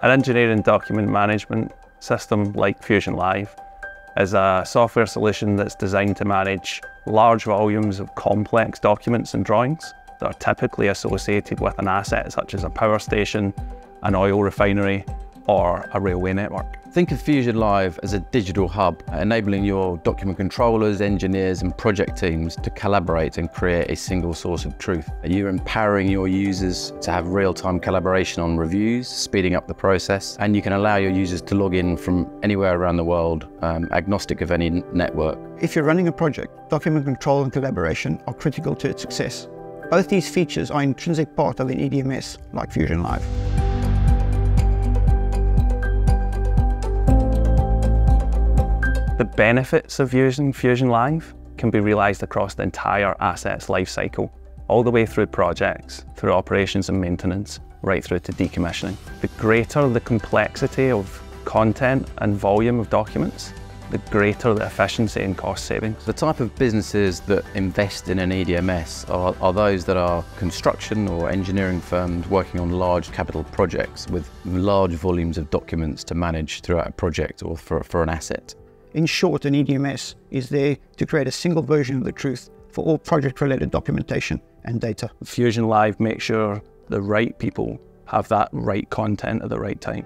An engineering document management system like FusionLive is a software solution that's designed to manage large volumes of complex documents and drawings that are typically associated with an asset such as a power station, an oil refinery, or a railway network. Think of FusionLive as a digital hub, enabling your document controllers, engineers and project teams to collaborate and create a single source of truth. You're empowering your users to have real-time collaboration on reviews, speeding up the process, and you can allow your users to log in from anywhere around the world, um, agnostic of any network. If you're running a project, document control and collaboration are critical to its success. Both these features are intrinsic part of an EDMS like FusionLive. The benefits of using FusionLive can be realised across the entire asset's lifecycle, all the way through projects, through operations and maintenance, right through to decommissioning. The greater the complexity of content and volume of documents, the greater the efficiency and cost savings. The type of businesses that invest in an EDMS are, are, those that are construction or engineering firms working on large capital projects with large volumes of documents to manage throughout a project or for, for an asset. In short, an EDMS is there to create a single version of the truth for all project-related documentation and data. FusionLive makes sure the right people have that right content at the right time.